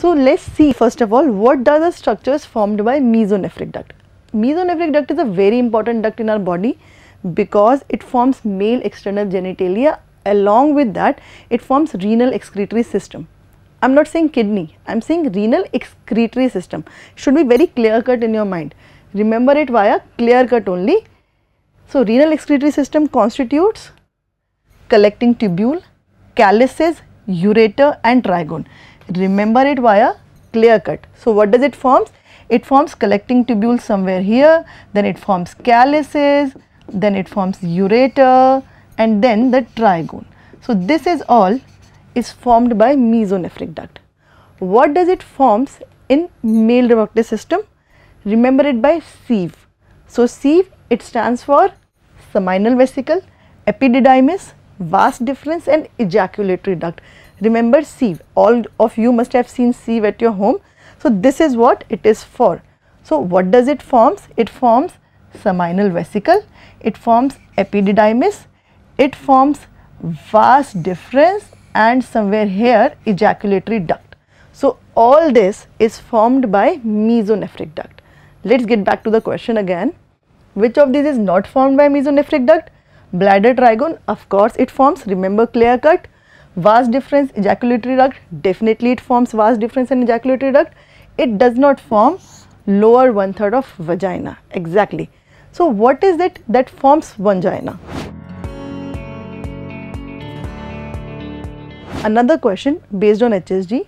So let's see first of all what are the structures formed by mesonephric duct. Mesonephric duct is a very important duct in our body because it forms male external genitalia along with that it forms renal excretory system. I am not saying kidney, I am saying renal excretory system should be very clear cut in your mind. Remember it via clear cut only. So, renal excretory system constitutes collecting tubule, calyces, ureter and trigone. Remember it via clear cut. So, what does it forms? It forms collecting tubule somewhere here, then it forms calyces, then it forms ureter and then the trigone. So, this is all is formed by mesonephric duct. What does it forms in male reproductive system? Remember it by sieve. So, sieve it stands for seminal vesicle, epididymis, vas deferens and ejaculatory duct. Remember sieve, all of you must have seen sieve at your home. So, this is what it is for. So, what does it forms? It forms seminal vesicle, it forms epididymis, it forms vas deferens and somewhere here ejaculatory duct. So, all this is formed by mesonephric duct. Let us get back to the question again. Which of these is not formed by mesonephric duct? Bladder trigone, of course it forms, remember clear cut. Vas deferens, ejaculatory duct, definitely it forms vas deferens and ejaculatory duct. It does not form lower one third of vagina, exactly. So, what is it that forms vagina? Another question based on HSG,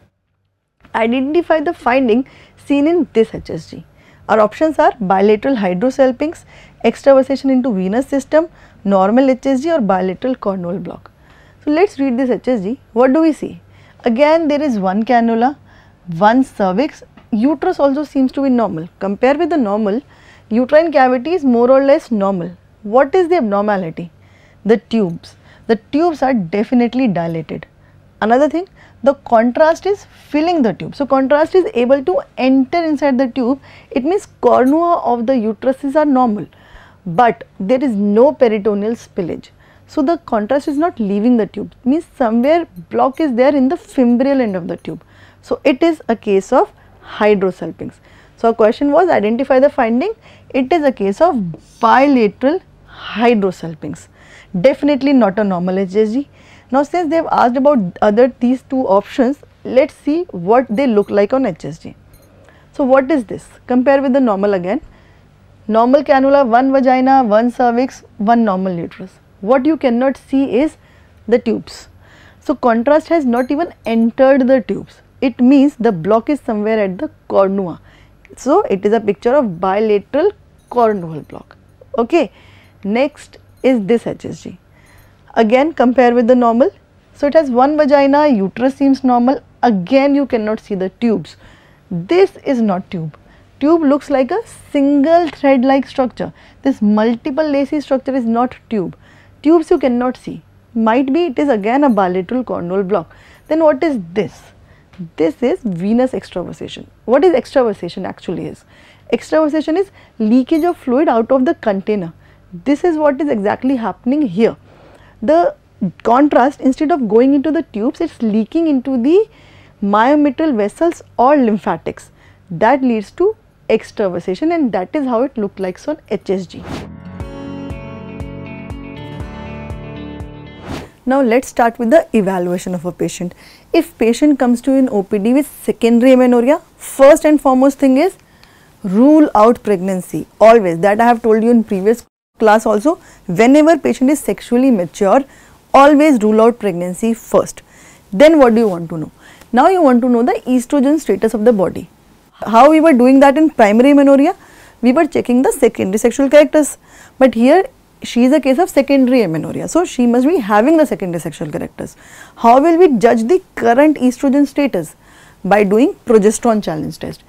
identify the finding seen in this HSG. Our options are bilateral hydrosalpinx, extravasation into venous system, normal HSG or bilateral cornual block. So, let us read this HSG. What do we see? Again there is one cannula, one cervix, uterus also seems to be normal. Compare with the normal, uterine cavity is more or less normal. What is the abnormality? The tubes. The tubes are definitely dilated. Another thing, the contrast is filling the tube. So, contrast is able to enter inside the tube. It means cornua of the uteruses are normal, but there is no peritoneal spillage. So, the contrast is not leaving the tube, means somewhere block is there in the fimbrial end of the tube. So, it is a case of hydrosalpinx. So, our question was identify the finding, it is a case of bilateral hydrosalpinx, definitely not a normal HSG. Now, since they have asked about other these two options, let us see what they look like on HSG. So, what is this? Compare with the normal again. Normal cannula, one vagina, one cervix, one normal uterus. What you cannot see is the tubes. So, contrast has not even entered the tubes. It means the block is somewhere at the cornua. So, it is a picture of bilateral cornual block. Okay. Next is this HSG. Again compare with the normal. So, it has one vagina, uterus seems normal, again you cannot see the tubes. This is not tube. Tube looks like a single thread like structure. This multiple lacy structure is not tube. Tubes you cannot see. Might be it is again a bilateral cornual block. Then what is this? This is venous extravasation. What is extravasation actually is? Extravasation is leakage of fluid out of the container. This is what is exactly happening here the contrast instead of going into the tubes it is leaking into the myometrial vessels or lymphatics that leads to extravasation and that is how it looks like on HSG. Now let us start with the evaluation of a patient. If patient comes to an OPD with secondary amenorrhea, first and foremost thing is rule out pregnancy. Always. That I have told you in previous class also. Whenever patient is sexually mature always rule out pregnancy first. Then what do you want to know? Now you want to know the estrogen status of the body. How we were doing that in primary amenorrhea? We were checking the secondary sexual characters. But here she is a case of secondary amenorrhea. So she must be having the secondary sexual characters. How will we judge the current estrogen status? By doing progesterone challenge test.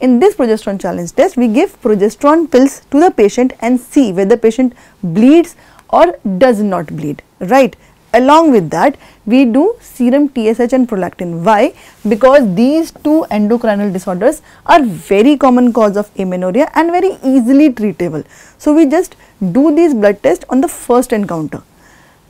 In this progesterone challenge test, we give progesterone pills to the patient and see whether patient bleeds or does not bleed, right. Along with that, we do serum TSH and prolactin. Why? Because these two endocrinal disorders are very common cause of amenorrhea and very easily treatable. So, we just do these blood tests on the first encounter.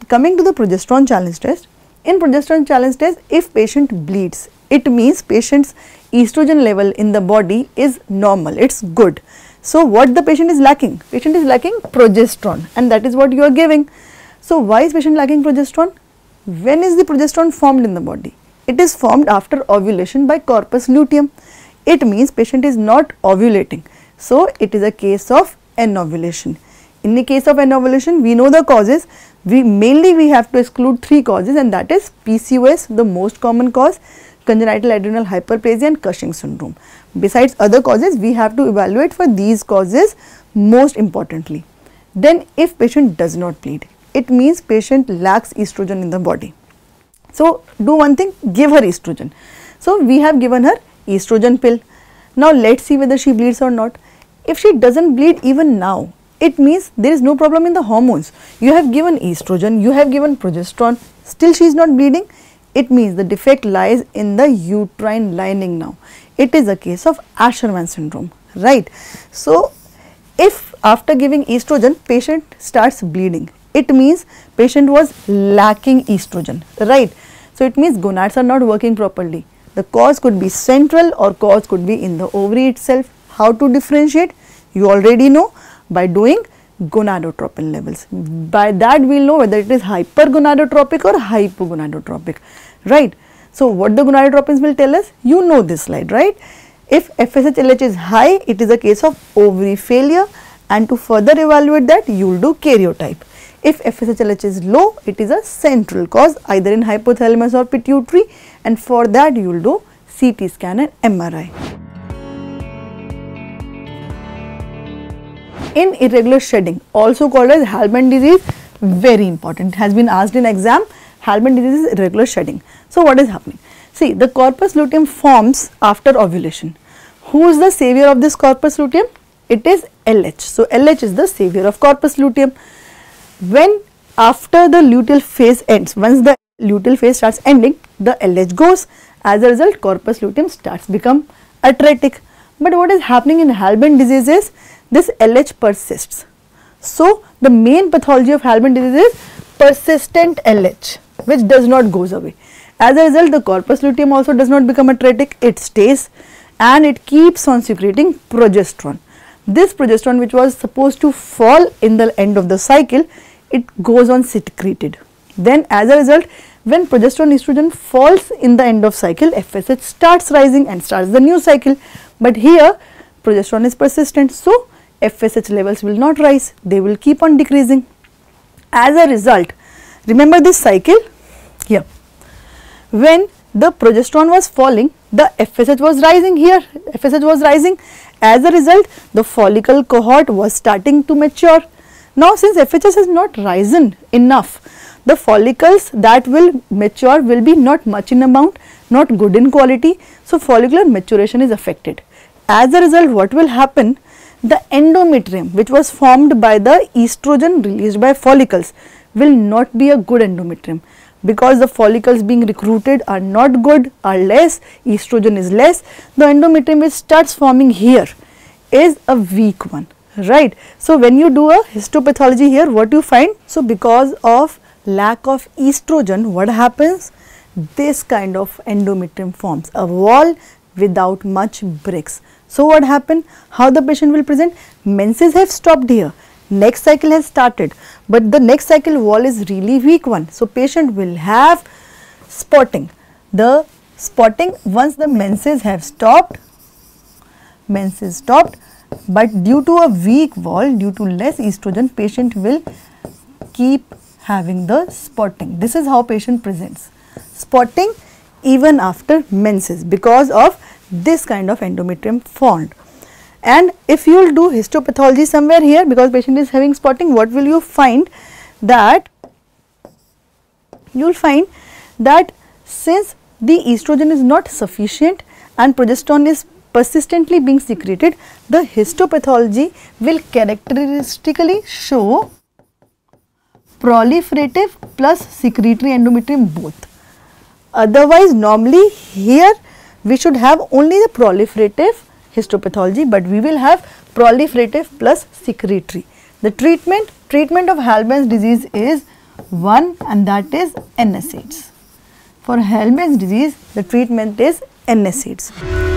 Coming to the progesterone challenge test, In progesterone challenge test, if patient bleeds, it means patient's estrogen level in the body is normal, it is good. So, what the patient is lacking? Patient is lacking progesterone and that is what you are giving. So, why is patient lacking progesterone? When is the progesterone formed in the body? It is formed after ovulation by corpus luteum. It means patient is not ovulating. So, it is a case of anovulation. In the case of anovulation, we know the causes. We mainly we have to exclude three causes and that is PCOS, the most common cause, congenital adrenal hyperplasia and Cushing syndrome. Besides other causes, we have to evaluate for these causes most importantly. Then if patient does not bleed, it means patient lacks estrogen in the body. So, do one thing, give her estrogen. So, we have given her estrogen pill. Now, let us see whether she bleeds or not. If she does not bleed even now, it means there is no problem in the hormones. You have given estrogen, you have given progesterone, still she is not bleeding. It means the defect lies in the uterine lining now. It is a case of Asherman syndrome, right. So, if after giving estrogen patient starts bleeding, it means patient was lacking estrogen, right. So, it means gonads are not working properly. The cause could be central or cause could be in the ovary itself. How to differentiate? You already know by doing gonadotropin levels. By that we will know whether it is hypergonadotropic or hypogonadotropic, right. So, what the gonadotropins will tell us? You know this slide, right. If FSH-LH is high, it is a case of ovary failure and to further evaluate that you will do karyotype. If FSH-LH is low, it is a central cause either in hypothalamus or pituitary and for that you will do CT scan and MRI. in irregular shedding also called as Halban disease very important It has been asked in exam Halban disease is irregular shedding. So, what is happening? See the corpus luteum forms after ovulation. Who is the savior of this corpus luteum? It is LH. So, LH is the savior of corpus luteum. When after the luteal phase ends, once the luteal phase starts ending, the LH goes. As a result, corpus luteum starts become atretic. But what is happening in Halban disease is this LH persists. So, the main pathology of Halban disease is persistent LH which does not goes away. As a result, the corpus luteum also does not become atretic, it stays and it keeps on secreting progesterone. This progesterone which was supposed to fall in the end of the cycle, it goes on secreted. Then as a result, when progesterone estrogen falls in the end of cycle, FSH starts rising and starts the new cycle. But here progesterone is persistent. So, FSH levels will not rise, they will keep on decreasing. As a result, remember this cycle here. When the progesterone was falling, the FSH was rising here, FSH was rising. As a result, the follicle cohort was starting to mature. Now, since FSH has not risen enough, the follicles that will mature will be not much in amount, not good in quality. So, follicular maturation is affected. As a result, what will happen? The endometrium which was formed by the estrogen released by follicles will not be a good endometrium because the follicles being recruited are not good are less estrogen is less the endometrium which starts forming here is a weak one right so when you do a histopathology here what you find so because of lack of estrogen what happens this kind of endometrium forms a wall without much bricks so, what happened? How the patient will present? Menses have stopped here, next cycle has started, but the next cycle wall is really weak one. So, patient will have spotting. The spotting once the menses have stopped, menses stopped, but due to a weak wall, due to less estrogen, patient will keep having the spotting. This is how patient presents. Spotting even after menses because of this kind of endometrium formed. And if you will do histopathology somewhere here because patient is having spotting, what will you find that you will find that since the estrogen is not sufficient and progesterone is persistently being secreted, the histopathology will characteristically show proliferative plus secretory endometrium both. Otherwise, normally here we should have only the proliferative histopathology, but we will have proliferative plus secretory. The treatment, treatment of Halban's disease is one and that is NSAIDs. For Halban's disease, the treatment is NSAIDs.